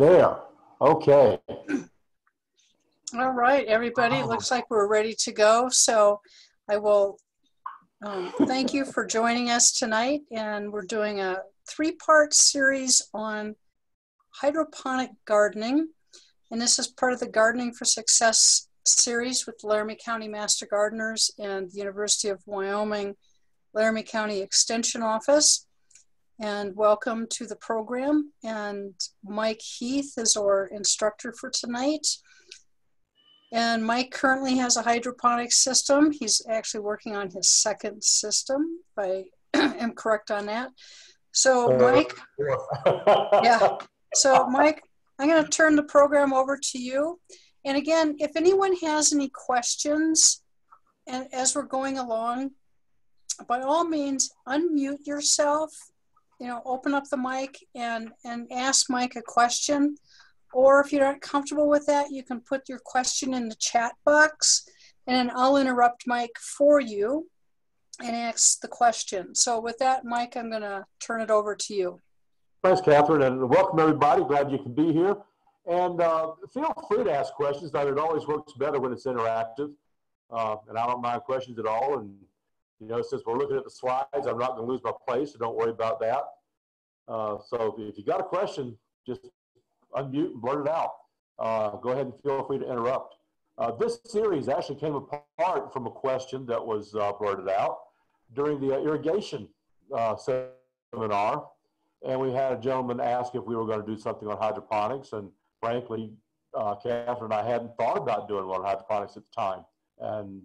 There. Okay. All right, everybody. It looks like we're ready to go. So I will um, thank you for joining us tonight. And we're doing a three part series on hydroponic gardening. And this is part of the Gardening for Success series with Laramie County Master Gardeners and the University of Wyoming Laramie County Extension Office. And welcome to the program. And Mike Heath is our instructor for tonight. And Mike currently has a hydroponic system. He's actually working on his second system, if I am correct on that. So, uh, Mike, yeah. So, Mike, I'm going to turn the program over to you. And again, if anyone has any questions, and as we're going along, by all means, unmute yourself. You know, open up the mic and and ask Mike a question. Or if you're not comfortable with that, you can put your question in the chat box, and I'll interrupt Mike for you and ask the question. So with that, Mike, I'm going to turn it over to you. Thanks, Catherine, and welcome everybody. Glad you can be here. And uh, feel free to ask questions. That it always works better when it's interactive. Uh, and I don't mind questions at all. And you know, since we're looking at the slides, I'm not going to lose my place, so don't worry about that. Uh, so if you got a question, just unmute and blurt it out. Uh, go ahead and feel free to interrupt. Uh, this series actually came apart from a question that was uh, blurted out during the irrigation uh, seminar. And we had a gentleman ask if we were going to do something on hydroponics. And frankly, Catherine and I hadn't thought about doing one on hydroponics at the time. And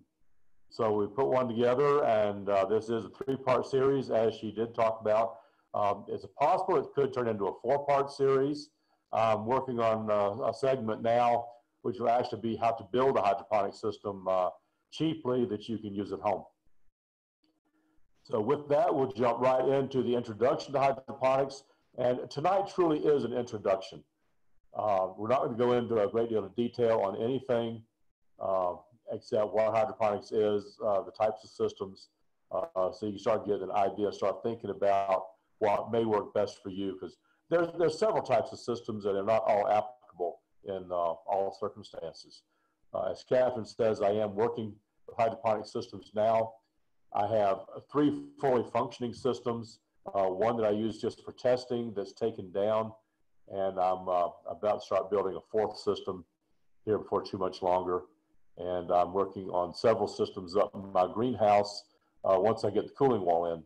so we put one together, and this is a three-part series, as she did talk about. Um, it's possible it could turn into a four-part series. I'm working on uh, a segment now, which will actually be how to build a hydroponic system uh, cheaply that you can use at home. So with that, we'll jump right into the introduction to hydroponics. And tonight truly is an introduction. Uh, we're not going to go into a great deal of detail on anything uh, except what hydroponics is, uh, the types of systems, uh, so you can start getting an idea, start thinking about what may work best for you, because there's, there's several types of systems that are not all applicable in uh, all circumstances. Uh, as Catherine says, I am working with hydroponic systems now. I have three fully functioning systems, uh, one that I use just for testing that's taken down, and I'm uh, about to start building a fourth system here before too much longer. And I'm working on several systems up in my greenhouse uh, once I get the cooling wall in.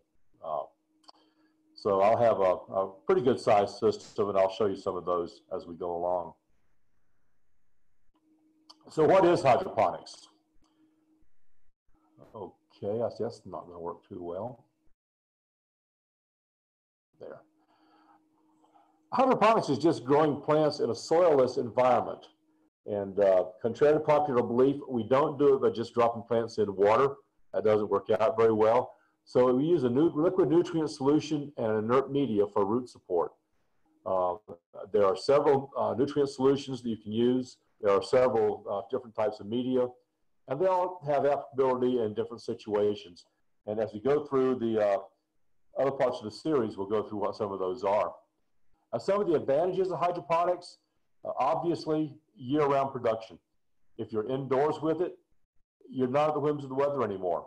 So I'll have a, a pretty good sized system and I'll show you some of those as we go along. So what is hydroponics? Okay, I see that's not to work too well. There. Hydroponics is just growing plants in a soilless environment. And uh, contrary to popular belief, we don't do it by just dropping plants in water. That doesn't work out very well. So we use a new liquid nutrient solution and inert media for root support. Uh, there are several uh, nutrient solutions that you can use. There are several uh, different types of media, and they all have applicability in different situations. And as we go through the uh, other parts of the series, we'll go through what some of those are. Uh, some of the advantages of hydroponics, uh, obviously, year-round production. If you're indoors with it, you're not at the whims of the weather anymore.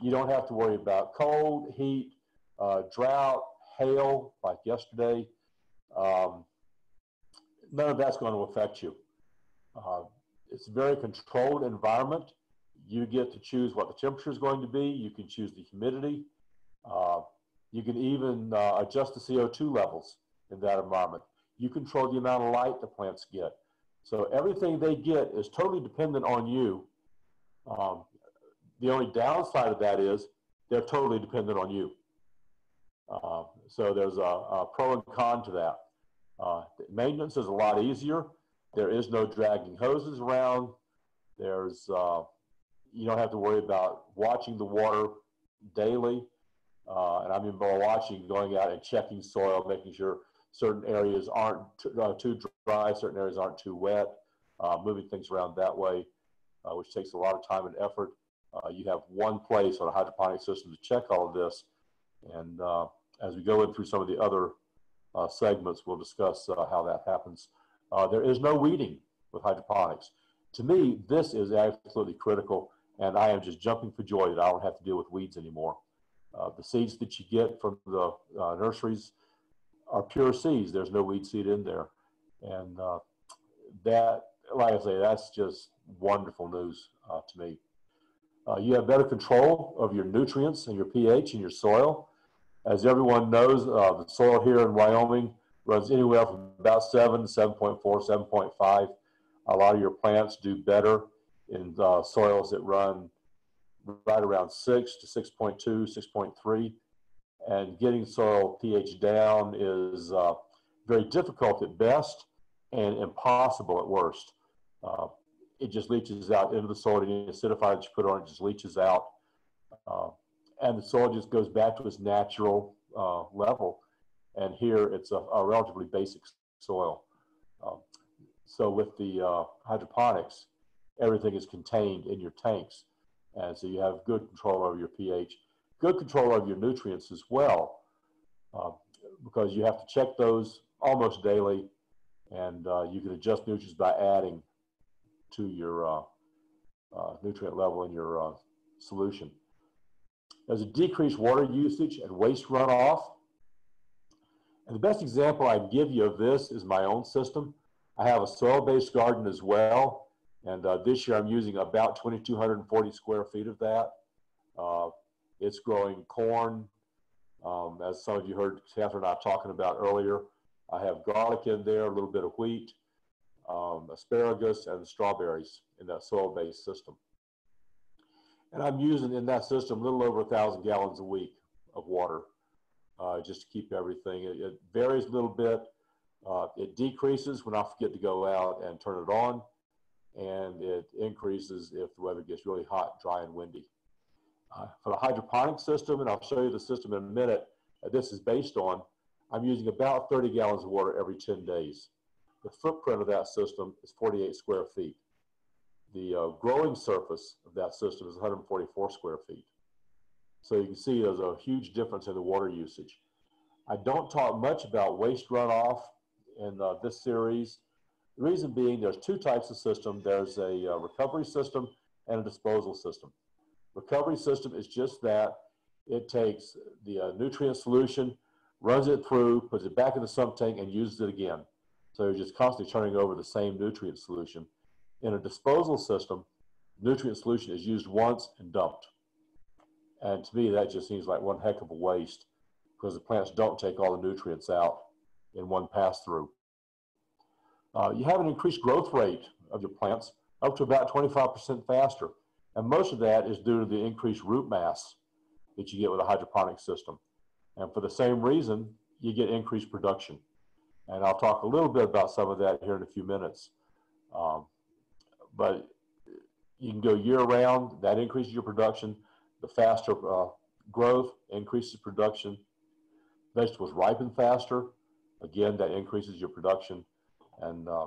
You don't have to worry about cold, heat, uh, drought, hail, like yesterday. Um, none of that's going to affect you. Uh, it's a very controlled environment. You get to choose what the temperature is going to be. You can choose the humidity. Uh, you can even uh, adjust the CO2 levels in that environment. You control the amount of light the plants get. So everything they get is totally dependent on you. Um, the only downside of that is they're totally dependent on you. Uh, so there's a, a, pro and con to that. Uh, maintenance is a lot easier. There is no dragging hoses around. There's uh, you don't have to worry about watching the water daily. Uh, and I mean by watching, going out and checking soil, making sure certain areas aren't uh, too dry, certain areas aren't too wet, uh, moving things around that way, which takes a lot of time and effort. Uh, you have one place on a hydroponic system to check all of this. And uh, as we go in through some of the other uh, segments, we'll discuss how that happens. Uh, there is no weeding with hydroponics. To me, this is absolutely critical, and I am just jumping for joy that I don't have to deal with weeds anymore. Uh, the seeds that you get from the uh, nurseries are pure seeds. There's no weed seed in there. And uh, that, like I say, that's just wonderful news uh, to me. Uh, you have better control of your nutrients and your pH in your soil. As everyone knows, uh, the soil here in Wyoming runs anywhere from about 7, 7.4, 7.5. A lot of your plants do better in uh, soils that run right around 6 to 6.2, 6.3. And getting soil pH down is uh, very difficult at best and impossible at worst. It just leaches out into the soil. The acidifier that you put on it just leaches out. Uh, and the soil just goes back to its natural uh, level. And here it's a, a relatively basic soil. Um, so with the uh, hydroponics, everything is contained in your tanks. And so you have good control over your pH, good control over your nutrients as well, uh, because you have to check those almost daily. And uh, you can adjust nutrients by adding to your uh, uh, nutrient level in your uh, solution. There's a decreased water usage and waste runoff. And the best example I can give you of this is my own system. I have a soil-based garden as well. And uh, this year I'm using about 2,240 square feet of that. Uh, it's growing corn, um, as some of you heard Catherine and I talking about earlier. I have garlic in there, a little bit of wheat, um, asparagus, and strawberries in that soil-based system. And I'm using in that system a little over a thousand gallons a week of water uh, just to keep everything. It, it varies a little bit. Uh, it decreases when I forget to go out and turn it on, and it increases if the weather gets really hot, dry, and windy. Uh, for the hydroponic system, and I'll show you the system in a minute, this is based on, I'm using about 30 gallons of water every 10 days. The footprint of that system is 48 square feet. The uh, growing surface of that system is 144 square feet. So you can see there's a huge difference in the water usage. I don't talk much about waste runoff in uh, this series. The reason being there's two types of system. There's a uh, recovery system and a disposal system. Recovery system is just that. It takes the uh, nutrient solution, runs it through, puts it back in the sump tank and uses it again. So you're just constantly turning over the same nutrient solution. In a disposal system, nutrient solution is used once and dumped. And to me, that just seems like one heck of a waste because the plants don't take all the nutrients out in one pass through. Uh, you have an increased growth rate of your plants up to about 25% faster. And most of that is due to the increased root mass that you get with a hydroponic system. And for the same reason, you get increased production. And I'll talk a little bit about some of that here in a few minutes. Um, but you can go year round, that increases your production. The faster uh, growth increases production. Vegetables ripen faster. Again, that increases your production. And uh,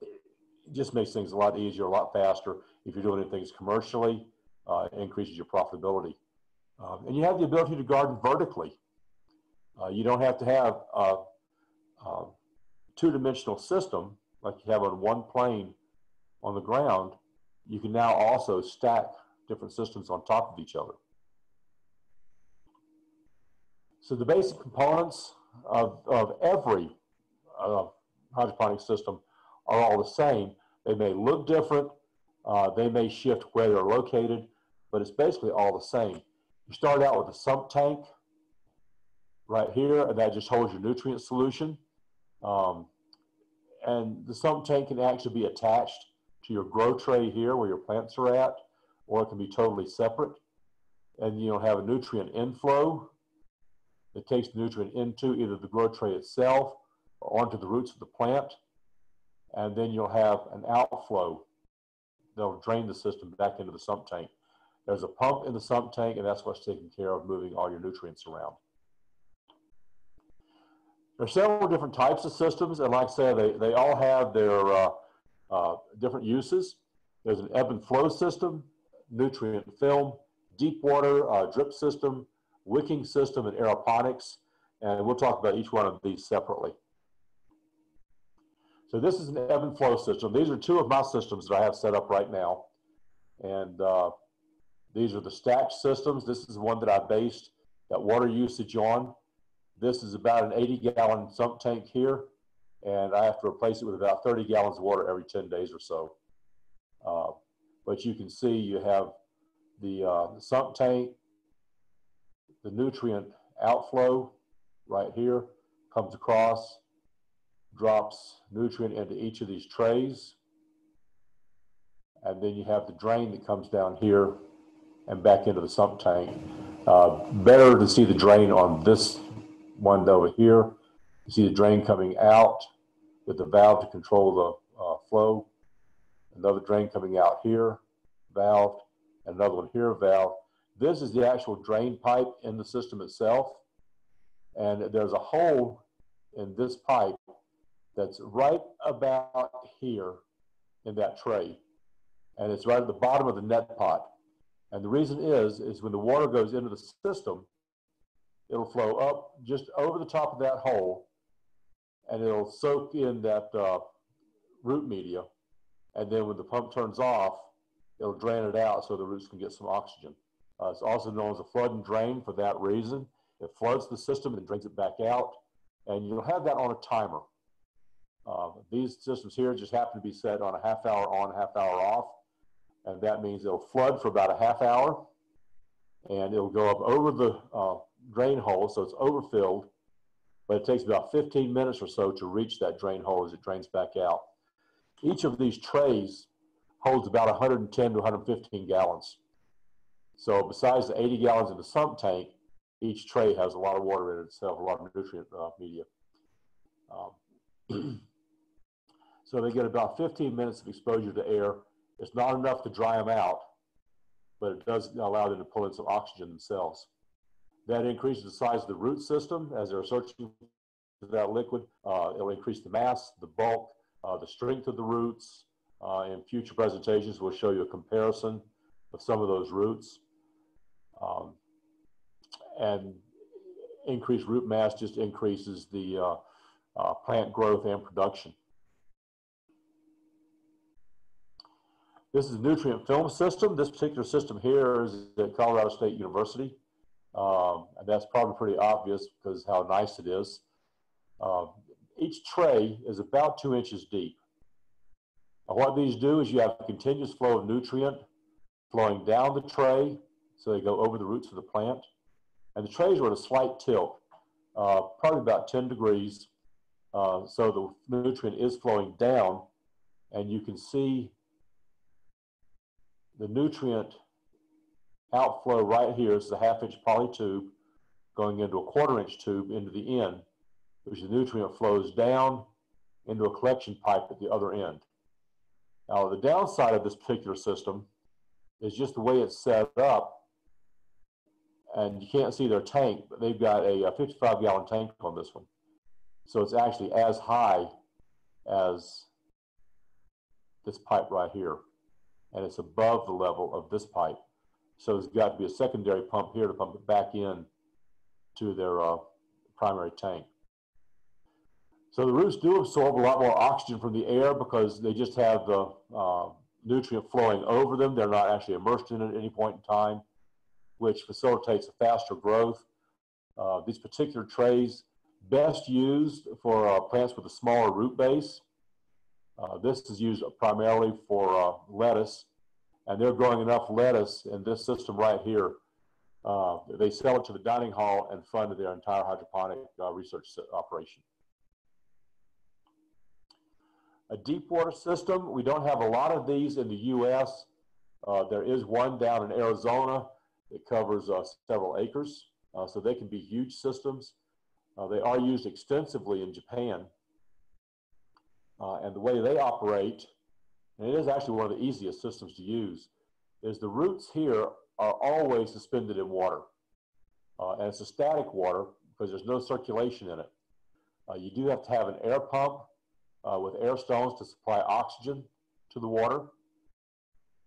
it just makes things a lot easier, a lot faster. If you're doing things commercially, uh, increases your profitability. Um, and you have the ability to garden vertically. Uh, you don't have to have uh, two-dimensional system like you have on one plane on the ground, you can now also stack different systems on top of each other. So the basic components of, of every uh, hydroponic system are all the same. They may look different, uh, they may shift where they're located, but it's basically all the same. You start out with a sump tank right here, and that just holds your nutrient solution. Um, and the sump tank can actually be attached to your grow tray here where your plants are at, or it can be totally separate. And you'll have a nutrient inflow that takes the nutrient into either the grow tray itself or onto the roots of the plant. And then you'll have an outflow that'll drain the system back into the sump tank. There's a pump in the sump tank, and that's what's taking care of moving all your nutrients around. There are several different types of systems, and like I said, they, they all have their uh, uh, different uses. There's an ebb and flow system, nutrient film, deep water uh, drip system, wicking system, and aeroponics, and we'll talk about each one of these separately. So this is an ebb and flow system. These are two of my systems that I have set up right now. And uh, these are the stacked systems. This is one that I based that water usage on. This is about an 80 gallon sump tank here. And I have to replace it with about 30 gallons of water every 10 days or so. Uh, but you can see you have the, uh, sump tank, the nutrient outflow right here comes across, drops nutrient into each of these trays. And then you have the drain that comes down here and back into the sump tank. Uh, better to see the drain on this one over here. You see the drain coming out with the valve to control the uh, flow. Another drain coming out here, valve, another one here, valve. This is the actual drain pipe in the system itself. And there's a hole in this pipe that's right about here in that tray. And it's right at the bottom of the net pot. And the reason is, is when the water goes into the system, it'll flow up just over the top of that hole and it'll soak in that uh, root media. And then when the pump turns off, it'll drain it out so the roots can get some oxygen. Uh, it's also known as a flood and drain for that reason. It floods the system and drains it back out. And you'll have that on a timer. Uh, these systems here just happen to be set on a half hour on, half hour off. And that means it'll flood for about a half hour and it'll go up over the uh, drain hole, so it's overfilled, but it takes about 15 minutes or so to reach that drain hole as it drains back out. Each of these trays holds about 110 to 115 gallons. So besides the 80 gallons in the sump tank, each tray has a lot of water in it itself, a lot of nutrient uh, media. Um, so they get about 15 minutes of exposure to air. It's not enough to dry them out, but it does allow them to pull in some oxygen themselves. That increases the size of the root system as they're searching for that liquid. Uh, it'll increase the mass, the bulk, uh, the strength of the roots. Uh, in future presentations, we'll show you a comparison of some of those roots. Um, and increased root mass just increases the uh, uh, plant growth and production. This is a nutrient film system. This particular system here is at Colorado State University. Um, and that's probably pretty obvious because how nice it is. Uh, each tray is about two inches deep. What these do is you have a continuous flow of nutrient flowing down the tray, so they go over the roots of the plant. And the trays are at a slight tilt, uh, probably about 10 degrees. Uh, so the nutrient is flowing down, and you can see the nutrient outflow right here is the half inch poly tube going into a quarter inch tube into the end, which the nutrient flows down into a collection pipe at the other end. Now, the downside of this particular system is just the way it's set up. And you can't see their tank, but they've got a, a 55 gallon tank on this one. So it's actually as high as this pipe right here. And it's above the level of this pipe. So there's got to be a secondary pump here to pump it back in to their uh, primary tank. So the roots do absorb a lot more oxygen from the air because they just have the uh, nutrient flowing over them. They're not actually immersed in it at any point in time, which facilitates a faster growth. Uh, these particular trays best used for uh, plants with a smaller root base. Uh, this is used primarily for uh, lettuce and they're growing enough lettuce in this system right here. Uh, they sell it to the dining hall and fund their entire hydroponic uh, research operation. A deep water system, we don't have a lot of these in the U.S. Uh, there is one down in Arizona that covers uh, several acres, uh, so they can be huge systems. Uh, they are used extensively in Japan. and the way they operate and it is actually one of the easiest systems to use, is the roots here are always suspended in water. Uh, and it's a static water because there's no circulation in it. Uh, you do have to have an air pump uh, with air stones to supply oxygen to the water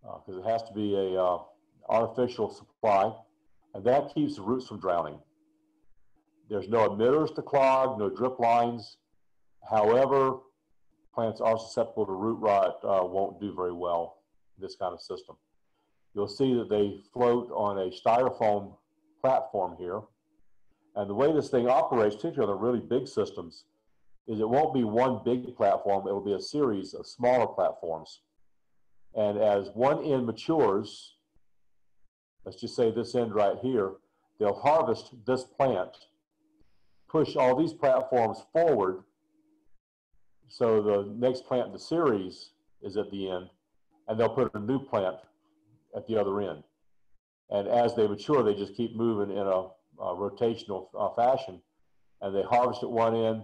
because uh, it has to be a uh, artificial supply, and that keeps the roots from drowning. There's no emitters to clog, no drip lines. However, plants are susceptible to root rot uh, won't do very well this kind of system. You'll see that they float on a styrofoam platform here. And the way this thing operates, particularly on the really big systems, is it won't be one big platform, it will be a series of smaller platforms. And as one end matures, let's just say this end right here, they'll harvest this plant, push all these platforms forward. So the next plant in the series is at the end, and they'll put a new plant at the other end. And as they mature, they just keep moving in a, a rotational uh, fashion, and they harvest at one end,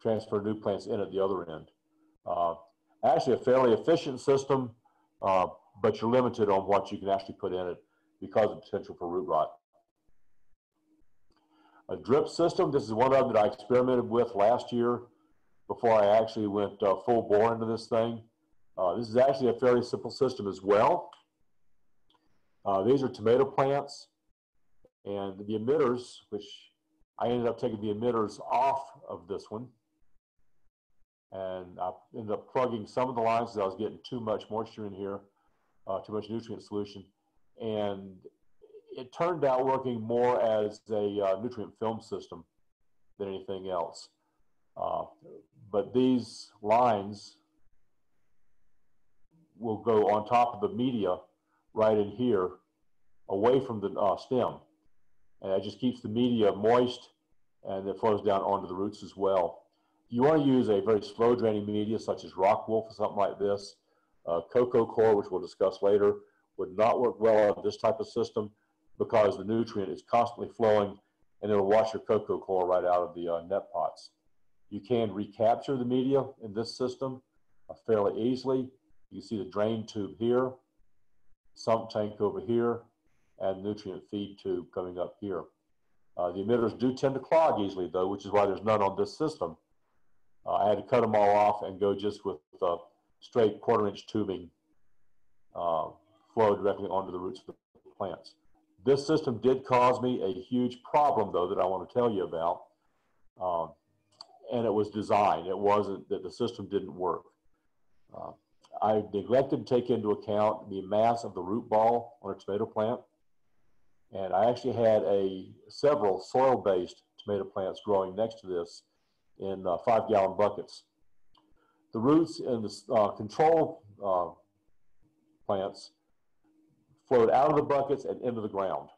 transfer new plants in at the other end. Uh, actually, a fairly efficient system, uh, but you're limited on what you can actually put in it because of potential for root rot. A drip system, this is one of them that I experimented with last year before I actually went uh, full bore into this thing. Uh, this is actually a fairly simple system as well. Uh, these are tomato plants and the emitters, which I ended up taking the emitters off of this one. And I ended up plugging some of the lines because I was getting too much moisture in here, uh, too much nutrient solution. And it turned out working more as a uh, nutrient film system than anything else. Uh, but these lines will go on top of the media right in here away from the uh, stem. And it just keeps the media moist and it flows down onto the roots as well. You want to use a very slow draining media such as rock wool or something like this. Uh, coco coir, which we'll discuss later, would not work well on this type of system because the nutrient is constantly flowing and it'll wash your coco coir right out of the uh, net pots. You can recapture the media in this system uh, fairly easily. You see the drain tube here sump tank over here, and nutrient feed tube coming up here. Uh, the emitters do tend to clog easily though, which is why there's none on this system. Uh, I had to cut them all off and go just with uh, straight quarter inch tubing uh, flow directly onto the roots of the plants. This system did cause me a huge problem though that I want to tell you about. Um, and it was designed. It wasn't that the system didn't work. Uh, I neglected to take into account the mass of the root ball on a tomato plant. And I actually had a several soil-based tomato plants growing next to this in uh, five gallon buckets. The roots in the uh, control uh, plants flowed out of the buckets and into the ground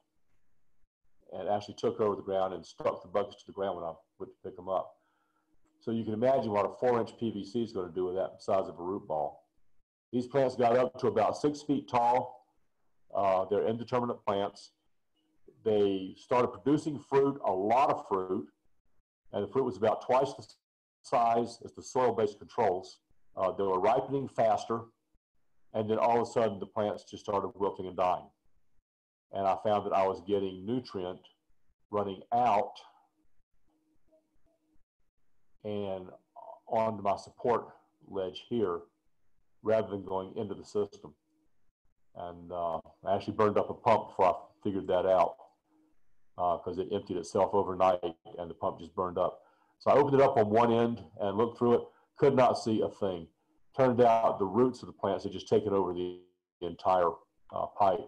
and actually took over the ground and stuck the buckets to the ground when I went to pick them up. So you can imagine what a four inch PVC is going to do with that size of a root ball. These plants got up to about six feet tall. Uh, they're indeterminate plants. They started producing fruit, a lot of fruit, and the fruit was about twice the size as the soil-based controls. Uh, they were ripening faster, and then all of a sudden the plants just started wilting and dying. And I found that I was getting nutrient running out and onto my support ledge here rather than going into the system. And uh, I actually burned up a pump before I figured that out because uh, it emptied itself overnight and the pump just burned up. So I opened it up on one end and looked through it, could not see a thing. Turned out the roots of the plants had just taken over the entire uh, pipe,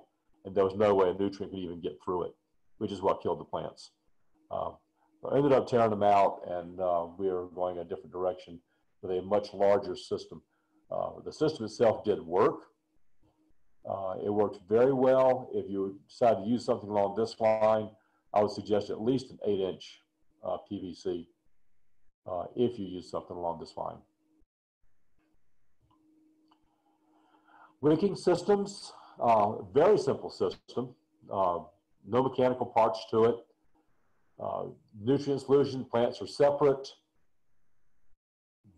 and there was no way a nutrient could even get through it, which is what killed the plants. I ended up tearing them out, and uh, we are going a different direction with a much larger system. Uh, the system itself did work. Uh, it worked very well. If you decide to use something along this line, I would suggest at least an eight inch uh, PVC uh, if you use something along this line. Wicking systems, uh, very simple system, no mechanical parts to it. Nutrient solution, plants are separate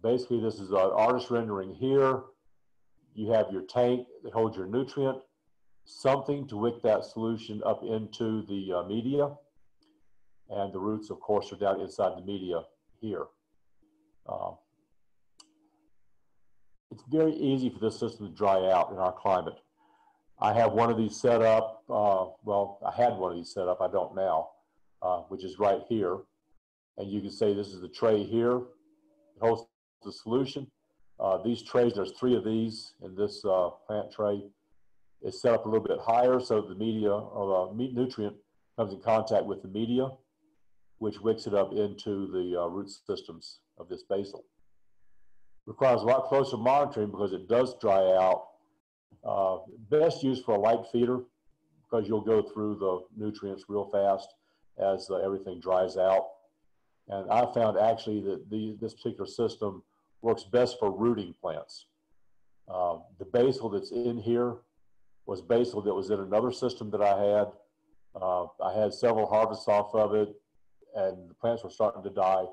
basically this is an artist rendering here. You have your tank that holds your nutrient, something to wick that solution up into the uh, media. And the roots, of course, are down inside the media here. Uh, it's very easy for this system to dry out in our climate. I have one of these set up, uh, well, I had one of these set up, I don't now, uh, which is right here. And you can say this is the tray here. It holds the solution. Uh, these trays, there's three of these in this uh, plant tray. It's set up a little bit higher so the media or the nutrient comes in contact with the media, which wicks it up into the uh, root systems of this basil. Requires a lot closer monitoring because it does dry out. Uh, best used for a light feeder because you'll go through the nutrients real fast as everything dries out. And I found actually that the, this particular system works best for rooting plants. Uh, the basil that's in here was basil that was in another system that I had. Uh, I had several harvests off of it, and the plants were starting to die.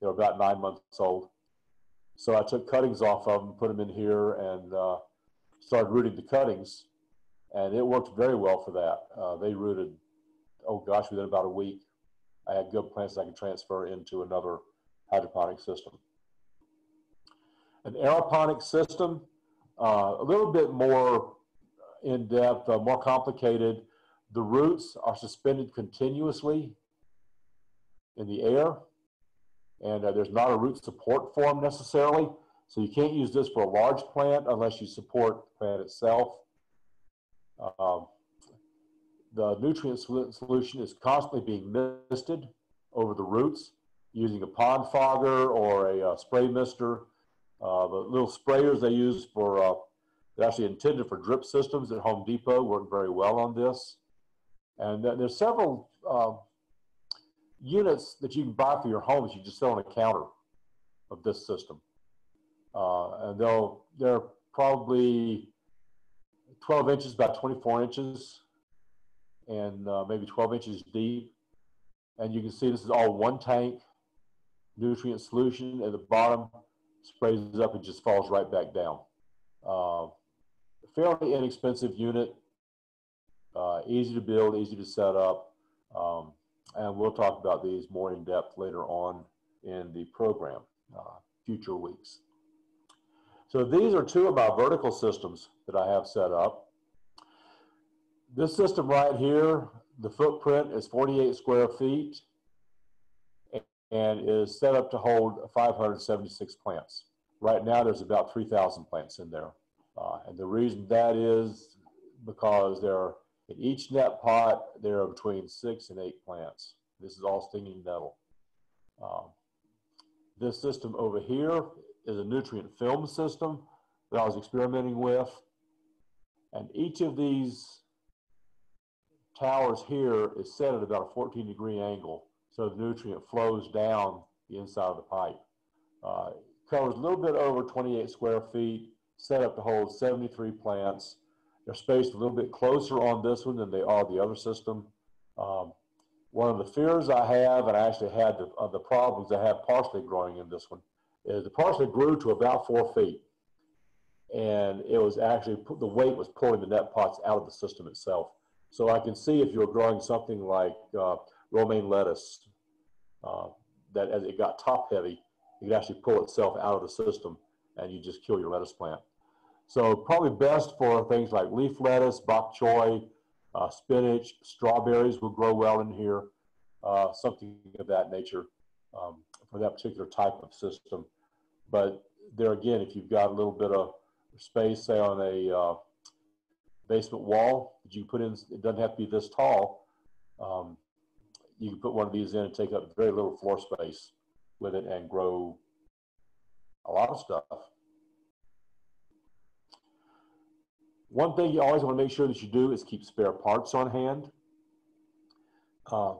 They were about nine months old. So I took cuttings off of them, put them in here, and uh, started rooting the cuttings. And it worked very well for that. Uh, they rooted, oh gosh, within about a week. I had good plants I could transfer into another hydroponic system. An aeroponic system, uh, a little bit more in depth, uh, more complicated. The roots are suspended continuously in the air, and uh, there's not a root support for them necessarily. So you can't use this for a large plant unless you support the plant itself. Um, the nutrient solution is constantly being misted over the roots using a pond fogger or a, uh, spray mister. Uh, the little sprayers they use for, uh, they're actually intended for drip systems at Home Depot, work very well on this. And there's several uh, units that you can buy for your home that you just sell on a counter of this system. Uh, and they'll, they're probably 12 inches, about 24 inches and uh, maybe 12 inches deep. And you can see this is all one tank nutrient solution at the bottom, sprays up and just falls right back down. Uh, fairly inexpensive unit, uh, easy to build, easy to set up. Um, and we'll talk about these more in depth later on in the program, uh, future weeks. So these are two of my vertical systems that I have set up. This system right here, the footprint is 48 square feet and is set up to hold 576 plants. Right now, there's about 3,000 plants in there. Uh, and the reason that is because there are, in each net pot, there are between six and eight plants. This is all stinging nettle. Um, this system over here is a nutrient film system that I was experimenting with. And each of these towers here is set at about a 14 degree angle so the nutrient flows down the inside of the pipe. Uh, covers a little bit over 28 square feet, set up to hold 73 plants. They're spaced a little bit closer on this one than they are the other system. Um, one of the fears I have, and I actually had the, uh, the problems I have parsley growing in this one, is the parsley grew to about four feet. And it was actually, the weight was pulling the net pots out of the system itself. So I can see if you're growing something like uh, romaine lettuce, uh, that as it got top heavy, it could actually pull itself out of the system and you just kill your lettuce plant. So probably best for things like leaf lettuce, bok choy, uh, spinach, strawberries will grow well in here, uh, something of that nature um, for that particular type of system. But there again, if you've got a little bit of space, say on a uh, basement wall that you put in, it doesn't have to be this tall. Um, you can put one of these in and take up very little floor space with it and grow a lot of stuff. One thing you always want to make sure that you do is keep spare parts on hand. Uh,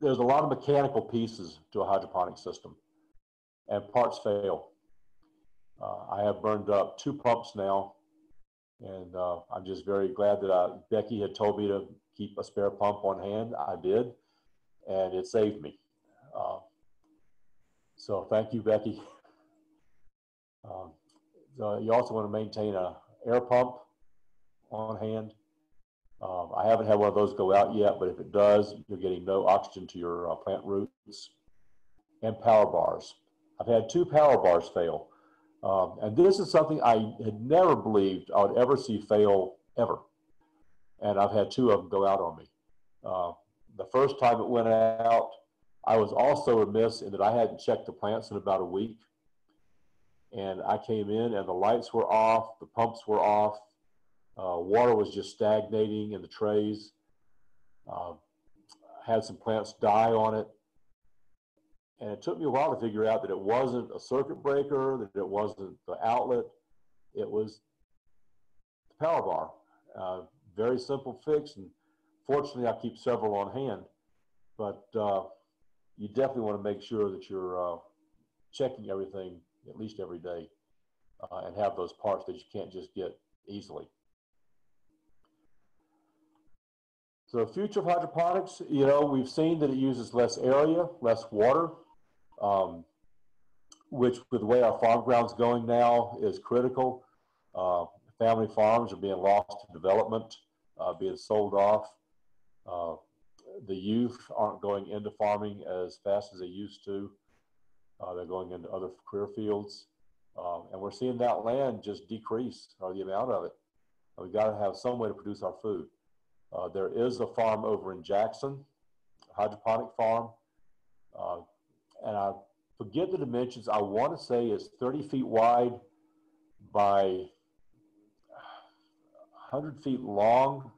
there's a lot of mechanical pieces to a hydroponic system and parts fail. Uh, I have burned up two pumps now and uh, I'm just very glad that uh, Becky had told me to keep a spare pump on hand. I did, and it saved me. Uh, so thank you, Becky. Um, so you also want to maintain a air pump on hand. Um, I haven't had one of those go out yet, but if it does, you're getting no oxygen to your uh, plant roots. And power bars. I've had two power bars fail. Um, and this is something I had never believed I would ever see fail ever. And I've had two of them go out on me. Uh, the first time it went out, I was also remiss in that I hadn't checked the plants in about a week. And I came in and the lights were off, the pumps were off, uh, water was just stagnating in the trays. Uh, had some plants die on it. And it took me a while to figure out that it wasn't a circuit breaker, that it wasn't the outlet, it was the power bar. Uh, very simple fix, and fortunately, I keep several on hand. But uh, you definitely want to make sure that you're uh, checking everything at least every day uh, and have those parts that you can't just get easily. So future of hydroponics, you know, we've seen that it uses less area, less water, um, which with the way our farm ground's going now is critical. Uh, family farms are being lost to development, uh, being sold off. Uh, the youth aren't going into farming as fast as they used to. Uh, they're going into other career fields. Um, and we're seeing that land just decrease, or the amount of it. We've got to have some way to produce our food. Uh, there is a farm over in Jackson, hydroponic farm. And I forget the dimensions. I want to say it's 30 feet wide by 100 feet long.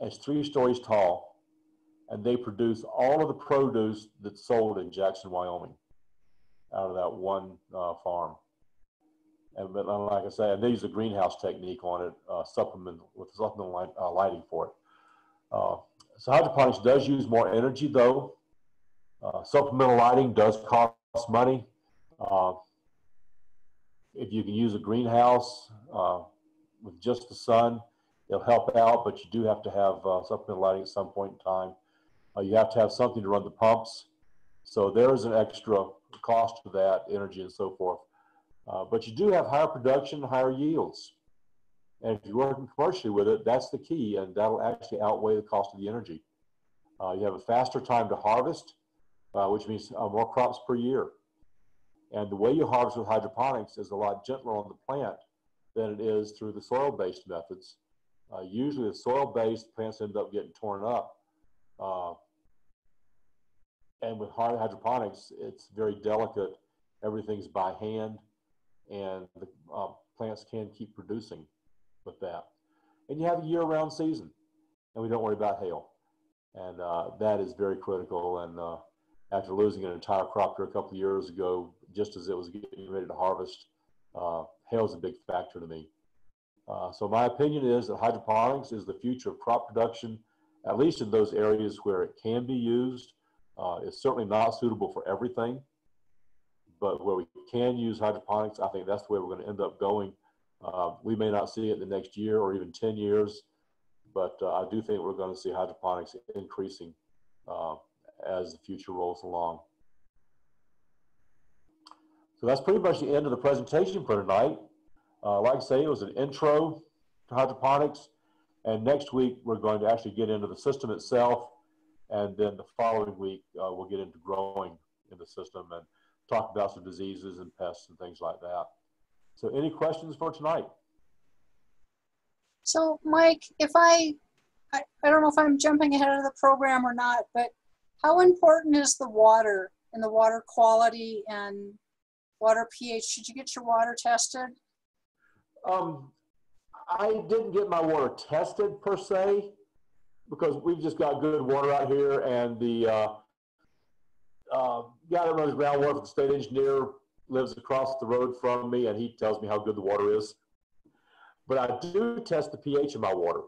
It's three stories tall. And they produce all of the produce that's sold in Jackson, Wyoming, out of that one uh, farm. And but like I say, they use a greenhouse technique on it, uh, supplement with supplemental light, uh, lighting for it. Uh, so hydroponics does use more energy though. Uh, supplemental lighting does cost money. Uh, if you can use a greenhouse uh, with just the sun, it'll help out, but you do have to have supplemental lighting at some point in time. you have to have something to run the pumps. So there is an extra cost to that, energy and so forth. Uh, but you do have higher production, higher yields. And if you're working commercially with it, that's the key, and that'll actually outweigh the cost of the energy. Uh, you have a faster time to harvest, uh, which means uh, more crops per year. And the way you harvest with hydroponics is a lot gentler on the plant than it is through the soil-based methods. Uh, usually the soil-based plants end up getting torn up. Uh, and with hydroponics, it's very delicate. Everything's by hand and the uh, plants can keep producing with that. And you have a year-round season, and we don't worry about hail, and uh, that is very critical. And uh, after losing an entire crop here a couple years ago, just as it was getting ready to harvest, uh, hail is a big factor to me. Uh, so my opinion is that hydroponics is the future of crop production, at least in those areas where it can be used. Uh, it's certainly not suitable for everything but where we can use hydroponics, I think that's the way we're going to end up going. Uh, we may not see it in the next year or even 10 years, but uh, I do think we're going to see hydroponics increasing uh, as the future rolls along. So that's pretty much the end of the presentation for tonight. Uh, like I say, it was an intro to hydroponics. And next week, we're going to actually get into the system itself. And then the following week, uh, we'll get into growing in the system and talk about some diseases and pests and things like that. So any questions for tonight? So Mike, if I, I, I don't know if I'm jumping ahead of the program or not, but how important is the water and the water quality and water pH? Did you get your water tested? Um, I didn't get my water tested per se because we've just got good water out here and the uh, uh, guy that runs groundwater for the state engineer lives across the road from me, and he tells me how good the water is. But I do test the pH of my water.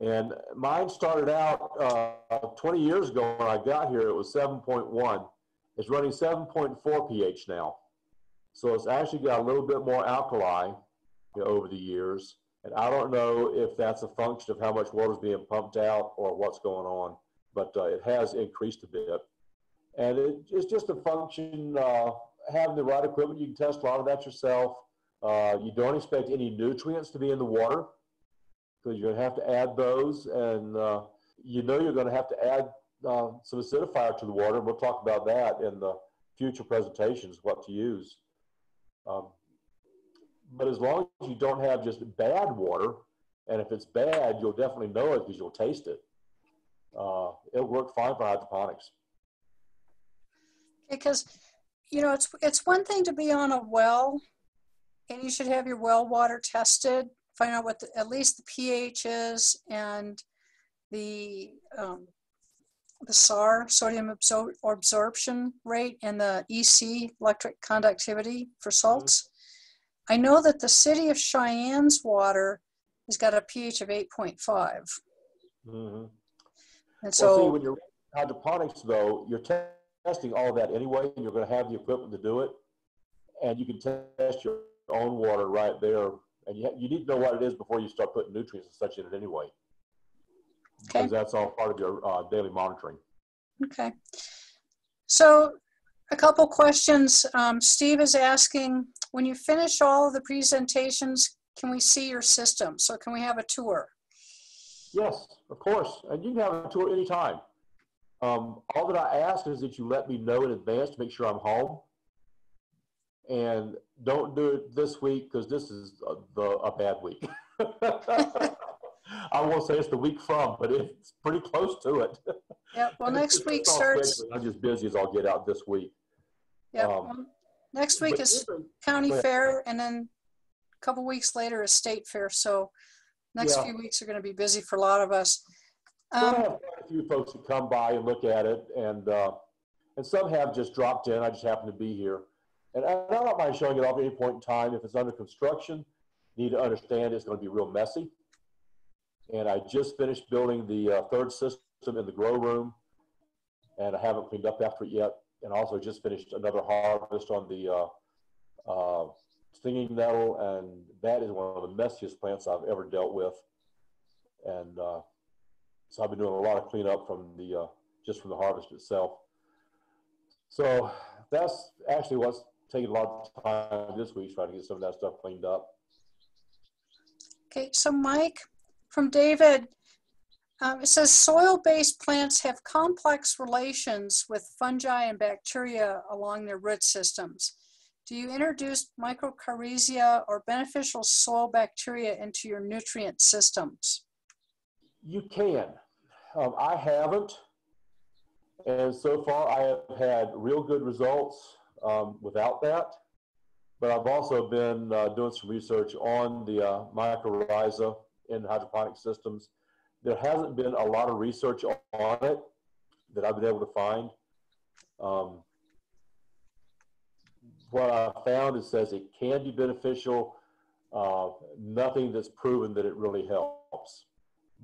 And mine started out uh, 20 years ago when I got here, it was 7.1. It's running 7.4 pH now. So it's actually got a little bit more alkali you know, over the years. And I don't know if that's a function of how much water is being pumped out or what's going on, but uh, it has increased a bit. And it, it's just a function, uh, having the right equipment, you can test a lot of that yourself. Uh, you don't expect any nutrients to be in the water because you're going to have to add those. And uh, you know you're going to have to add uh, some acidifier to the water. We'll talk about that in the future presentations, what to use. Um, but as long as you don't have just bad water, and if it's bad, you'll definitely know it because you'll taste it. Uh, it'll work fine for hydroponics because you know, it's it's one thing to be on a well, and you should have your well water tested, find out what the, at least the pH is and the um, the SAR, sodium absor- absorption rate, and the EC, electric conductivity for salts. I know that the city of Cheyenne's water has got a pH of 8.5. Mm-hmm. And So, see, when you're hydroponics, though, you're te- testing all that anyway, and you're going to have the equipment to do it, and you can test your own water right there. And you, you need to know what it is before you start putting nutrients and such in it anyway, okay, because that's all part of your uh, daily monitoring. okay. So, a couple questions. Um, Steve is asking, when you finish all of the presentations, can we see your system? So can we have a tour? Yes, of course, and you can have a tour anytime. Um, all that I ask is that you let me know in advance to make sure I'm home. And don't do it this week because this is a, the, a bad week. I won't say it's the week from, but it's pretty close to it. Yeah, well, next week starts, I'm just busy as I'll get out this week. yep, um, well, next week is even- county fair and then a couple weeks later is state fair. So next Yeah. few weeks are going to be busy for a lot of us. Um, have quite a few folks that come by and look at it, and uh, and some have just dropped in. I just happen to be here, and I, don't mind showing it off at any point in time. If it's under construction, you need to understand it's going to be real messy. And I just finished building the uh, third system in the grow room, and I haven't cleaned up after it yet. And also just finished another harvest on the uh, uh, stinging nettle, and that is one of the messiest plants I've ever dealt with. And uh, so I've been doing a lot of cleanup from the, uh, just from the harvest itself. So that's actually what's taking a lot of time this week, trying to get some of that stuff cleaned up. Okay, so Mike, from David, um, it says soil-based plants have complex relations with fungi and bacteria along their root systems. Do you introduce mycorrhizae or beneficial soil bacteria into your nutrient systems? You can. Um, I haven't. And so far, I have had real good results um, without that. But I've also been uh, doing some research on the uh, mycorrhiza in hydroponic systems. There hasn't been a lot of research on it that I've been able to find. Um, what I found is says it can be beneficial. Uh, nothing that's proven that it really helps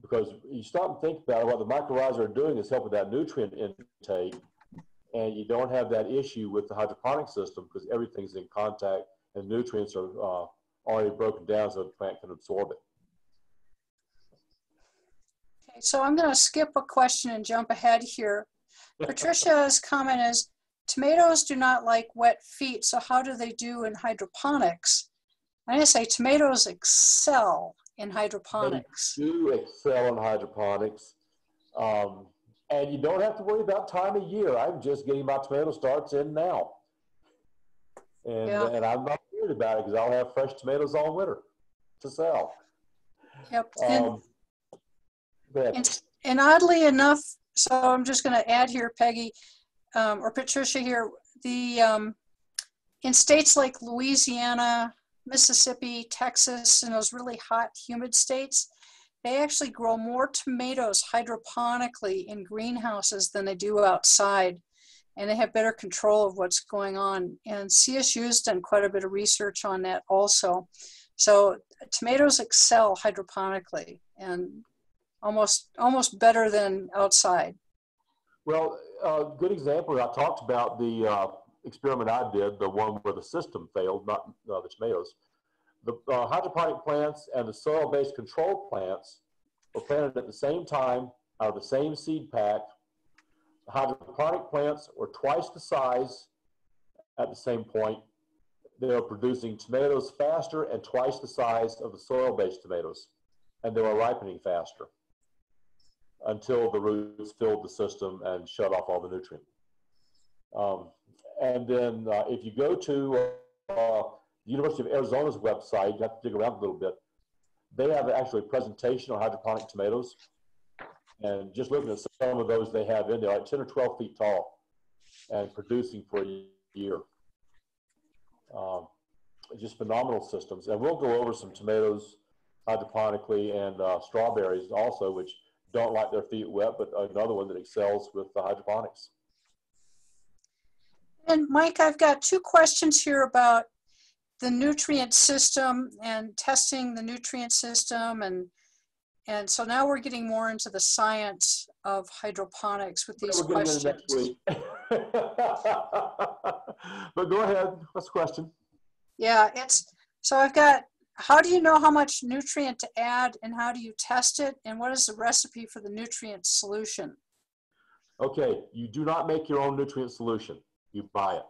because you stop and think about it, what the mycorrhizae are doing is helping that nutrient intake, and you don't have that issue with the hydroponic system because everything's in contact and nutrients are uh, already broken down so the plant can absorb it. Okay, so I'm going to skip a question and jump ahead here. Patricia's comment is, tomatoes do not like wet feet, so how do they do in hydroponics? I'm going to say tomatoes excel in hydroponics. do excel in hydroponics. Um, and you don't have to worry about time of year. I'm just getting my tomato starts in now. And, Yeah. and I'm not worried about it because I'll have fresh tomatoes all winter to sell. Yep. And, Um, ahead. and, and oddly enough, so I'm just going to add here, Peggy, um, or Patricia here, the um, in states like Louisiana, Mississippi, Texas, and those really hot, humid states, they actually grow more tomatoes hydroponically in greenhouses than they do outside. And they have better control of what's going on. And CSU's done quite a bit of research on that also. So tomatoes excel hydroponically and almost almost better than outside. Well, a good example, I talked about the uh, experiment I did, the one where the system failed, not uh, the tomatoes. The uh, hydroponic plants and the soil-based control plants were planted at the same time out of the same seed pack. The hydroponic plants were twice the size at the same point. They were producing tomatoes faster and twice the size of the soil-based tomatoes, and they were ripening faster until the roots filled the system and shut off all the nutrient. Um, and then uh, if you go to uh, the University of Arizona's website, you have to dig around a little bit. They have actually a presentation on hydroponic tomatoes. And just looking at some of those they have in there, like 10 or 12 feet tall and producing for a year. Um, just phenomenal systems. And we'll go over some tomatoes hydroponically and uh, strawberries also, which don't like their feet wet, but another one that excels with the hydroponics. And Mike, I've got two questions here about the nutrient system and testing the nutrient system and and so now we're getting more into the science of hydroponics with these we're questions. next week. but go ahead. What's the question? Yeah, it's so I've got how do you know how much nutrient to add and how do you test it and what is the recipe for the nutrient solution? Okay, you do not make your own nutrient solution. You buy it.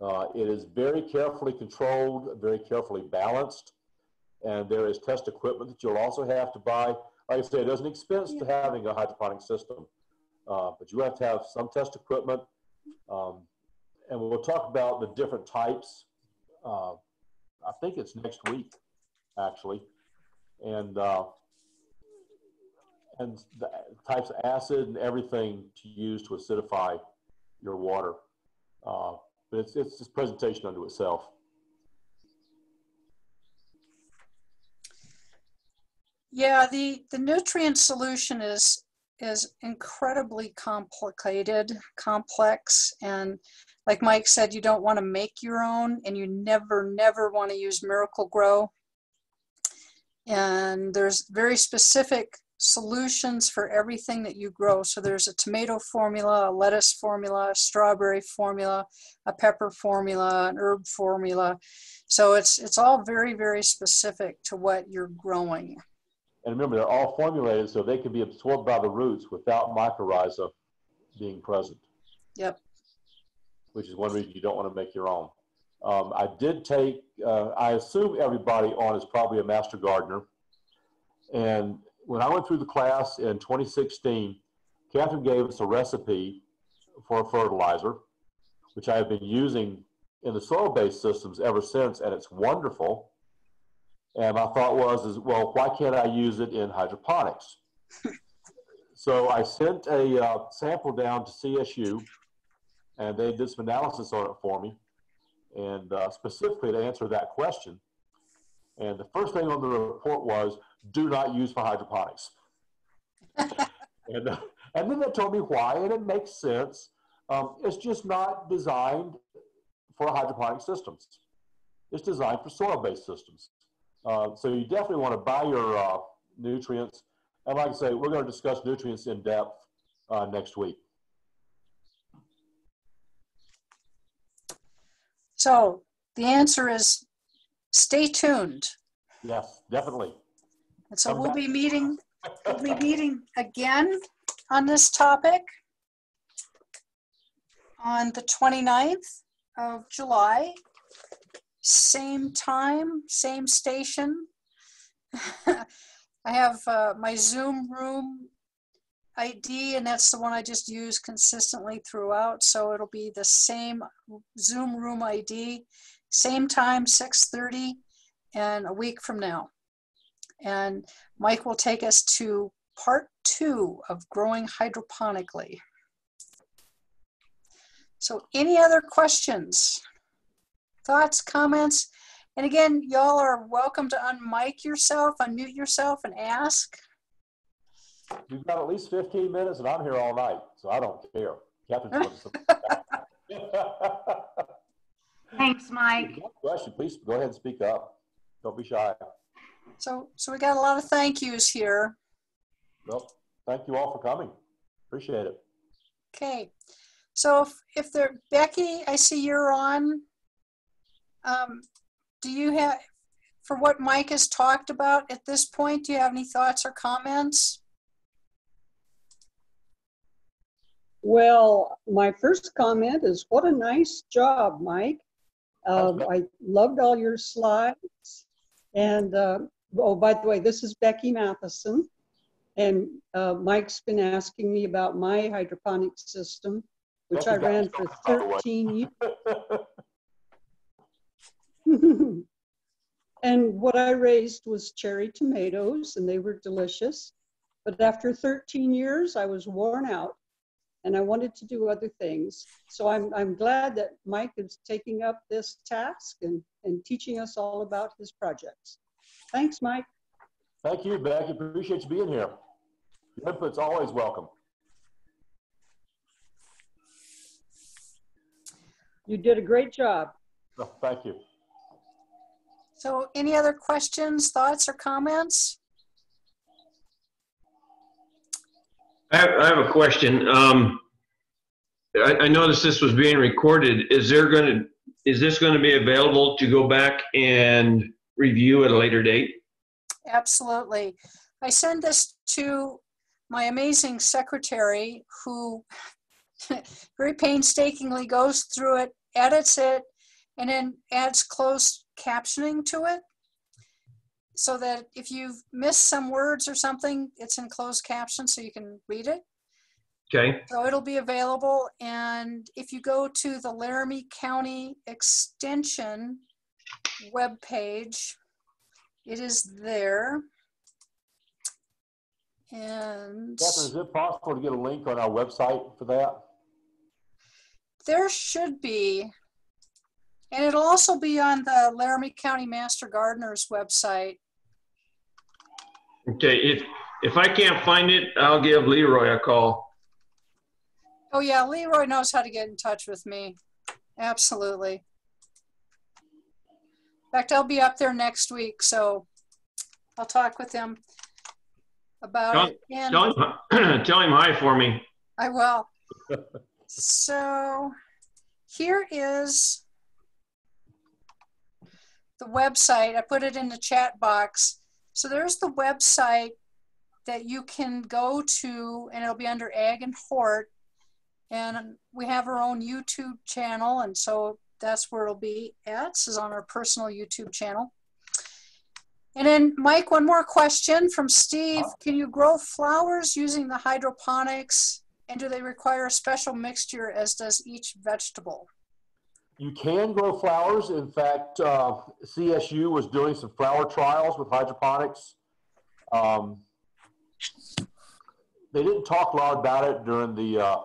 Uh, it is very carefully controlled, very carefully balanced, and there is test equipment that you'll also have to buy. Like I say, there's an expense to having a hydroponic system, uh, but you have to have some test equipment. Um, and we'll talk about the different types. Uh, I think it's next week, actually, and uh, and the types of acid and everything to use to acidify your water. Uh, but it's, it's this presentation unto itself. Yeah, the, the nutrient solution is is incredibly complicated, complex, and like Mike said, you don't want to make your own, and you never, never want to use Miracle-Gro. And there's very specific solutions for everything that you grow. So there's a tomato formula, a lettuce formula, a strawberry formula, a pepper formula, an herb formula. So it's it's all very very specific to what you're growing. And remember, they're all formulated so they can be absorbed by the roots without mycorrhiza being present. Yep. Which is one reason you don't want to make your own. Um, I did take. Uh, I assume everybody on is probably a master gardener, and when I went through the class in 2016, Catherine gave us a recipe for a fertilizer, which I have been using in the soil-based systems ever since, and it's wonderful. And my thought was, is well, why can't I use it in hydroponics? so I sent a uh, sample down to CSU, and they did some analysis on it for me, and uh, specifically to answer that question. And the first thing on the report was, do not use for hydroponics. and, uh, and then they told me why, and it makes sense. Um, it's just not designed for hydroponic systems. It's designed for soil-based systems. Uh, so you definitely want to buy your uh, nutrients. And like I say, we're going to discuss nutrients in depth uh, next week. So the answer is stay tuned. Yes, definitely. And so we'll be meeting, we'll be meeting again on this topic on the 29th of July. Same time, same station. I have uh, my Zoom room ID, and that's the one I just use consistently throughout. So it'll be the same Zoom room ID, same time, 6:30, and a week from now. And Mike will take us to part two of growing hydroponically. So any other questions, thoughts, comments? And again, y'all are welcome to unmic yourself, unmute yourself and ask. You've got at least 15 minutes and I'm here all night, so I don't care. Thanks, Mike. Question, please go ahead and speak up. Don't be shy. So, so we got a lot of thank yous here. Well, thank you all for coming. Appreciate it. Okay. So if, if there, Becky, I see you're on. Um, do you have, for what Mike has talked about at this point, do you have any thoughts or comments? Well, my first comment is what a nice job, Mike. Uh, I loved all your slides. And uh, oh, by the way, this is Becky Matheson. And uh, Mike's been asking me about my hydroponic system, which I ran for 13 years. and what I raised was cherry tomatoes, and they were delicious. But after 13 years, I was worn out. And I wanted to do other things. So I'm, I'm glad that Mike is taking up this task and, and teaching us all about his projects. Thanks, Mike. Thank you, Becky. Appreciate you being here. Your input's always welcome. You did a great job. Oh, thank you. So any other questions, thoughts, or comments? I have, I have a question. Um, I, I noticed this was being recorded. Is there going to, is this going to be available to go back and review at a later date? Absolutely. I send this to my amazing secretary who very painstakingly goes through it, edits it, and then adds closed captioning to it so that if you've missed some words or something, it's in closed caption so you can read it. Okay, So it'll be available. And if you go to the Laramie County Extension webpage, it is there. And Catherine, is it possible to get a link on our website for that? there should be, and it'll also be on the Laramie County Master Gardener's website. Okay. If, if I can't find it, I'll give Leroy a call. Oh yeah, Leroy knows how to get in touch with me. Absolutely. In fact, I'll be up there next week, so I'll talk with him about it. And Tell him, tell him hi for me. I will. So here is the website. I put it in the chat box. So there's the website that you can go to, and it'll be under Ag and Hort. And we have our own YouTube channel, and so that's where it'll be at. This is on our personal YouTube channel. And then, Mike, one more question from Steve. Can you grow flowers using the hydroponics? And do they require a special mixture as does each vegetable? You can grow flowers. In fact, uh, CSU was doing some flower trials with hydroponics. Um, they didn't talk a lot about it during the uh,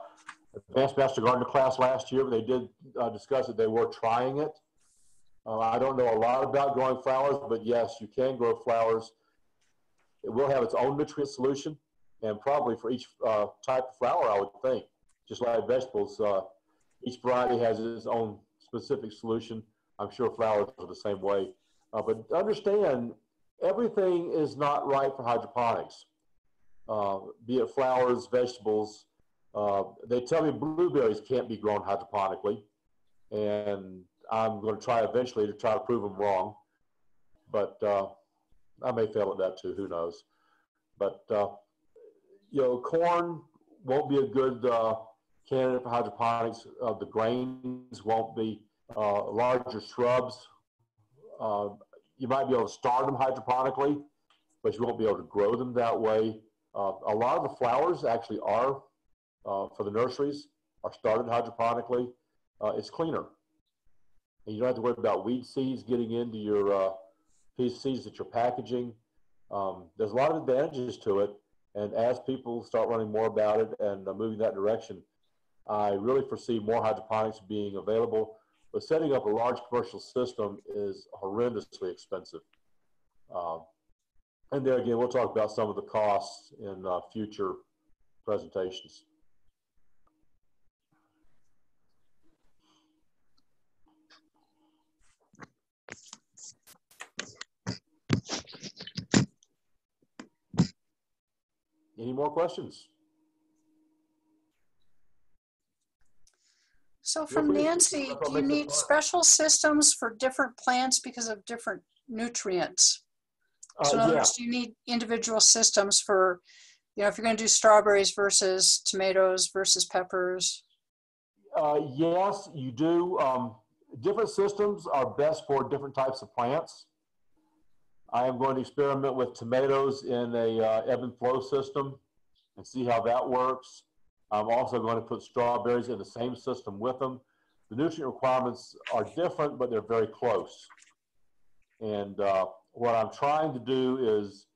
Advanced Master Gardener class last year, but they did uh, discuss that they were trying it. Uh, I don't know a lot about growing flowers, but yes, you can grow flowers. It will have its own nutrient solution, and probably for each uh, type of flower, I would think, just like vegetables, uh, each variety has its own specific solution. I'm sure flowers are the same way. Uh, but understand, everything is not right for hydroponics, uh, be it flowers, vegetables. Uh, they tell me blueberries can't be grown hydroponically, and I'm going to try eventually to try to prove them wrong. But uh, I may fail at that too. Who knows? But uh, you know, corn won't be a good uh, candidate for hydroponics. Uh, the grains won't be. Uh, larger shrubs, uh, you might be able to start them hydroponically, but you won't be able to grow them that way. Uh, a lot of the flowers actually are, uh, for the nurseries, are started hydroponically. Uh, it's cleaner. And you don't have to worry about weed seeds getting into your piece seeds that you're packaging. Um, there's a lot of advantages to it. And as people start learning more about it and uh, moving that direction, I really foresee more hydroponics being available. But setting up a large commercial system is horrendously expensive. Um, and there again, we'll talk about some of the costs in uh, future presentations. Any more questions? So from Nancy, do you need special systems for different plants because of different nutrients? So in Uh, other yeah. words, do you need individual systems for, you know, if you're going to do strawberries versus tomatoes versus peppers? Uh, yes, you do. Um, different systems are best for different types of plants. I am going to experiment with tomatoes in a uh, ebb and flow system and see how that works. I'm also going to put strawberries in the same system with them. The nutrient requirements are different, but they're very close. And uh, what I'm trying to do is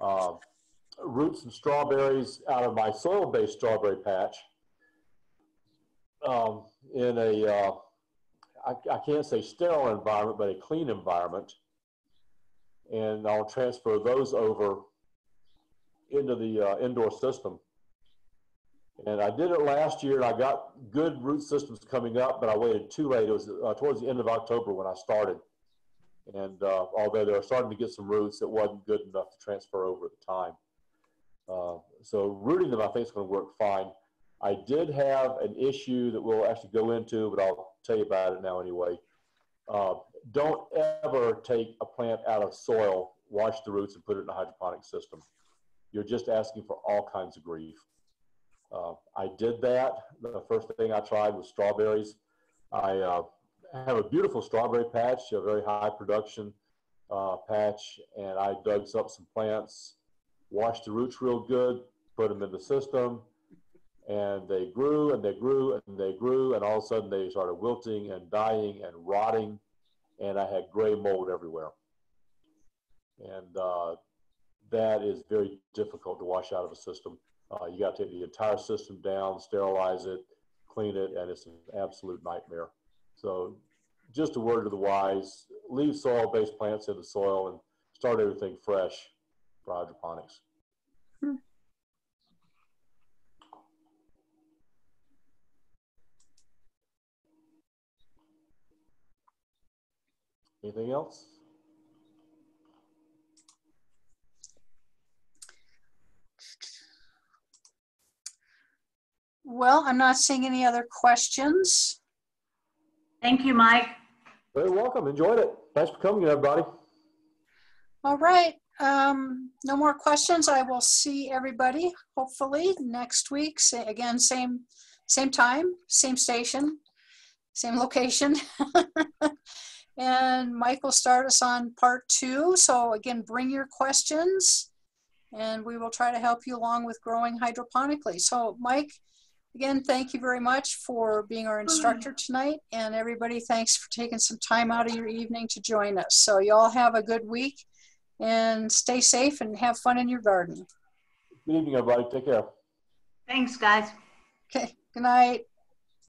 uh, root some strawberries out of my soil-based strawberry patch um, in a, uh, I, I can't say sterile environment, but a clean environment. And I'll transfer those over into the uh, indoor system. And I did it last year and I got good root systems coming up, but I waited too late. It was uh, towards the end of October when I started. And uh, although they were starting to get some roots, it wasn't good enough to transfer over at the time. Uh, so rooting them, I think is going to work fine. I did have an issue that we'll actually go into, but I'll tell you about it now anyway. Uh, don't ever take a plant out of soil, wash the roots, and put it in a hydroponic system. You're just asking for all kinds of grief. Uh, I did that. The first thing I tried was strawberries. I uh, have a beautiful strawberry patch, a very high production uh, patch, and I dug up some plants, washed the roots real good, put them in the system, and they grew and they grew and they grew, and all of a sudden they started wilting and dying and rotting, and I had gray mold everywhere. And uh, that is very difficult to wash out of a system. Uh, you got to take the entire system down, sterilize it, clean it, and it's an absolute nightmare. So just a word to the wise, leave soil-based plants in the soil and start everything fresh for hydroponics. Hmm. Anything else? Well, I'm not seeing any other questions. Thank you, Mike. Very welcome. Enjoyed it. Thanks for coming, everybody. All right. Um, no more questions. I will see everybody hopefully next week. Say, again, same same time, same station, same location. and Mike will start us on part two. So again, bring your questions and we will try to help you along with growing hydroponically. So Mike, Again, thank you very much for being our instructor tonight. And everybody, thanks for taking some time out of your evening to join us. So you all have a good week and stay safe and have fun in your garden. Good evening, everybody. Take care. Thanks, guys. Okay. Good night.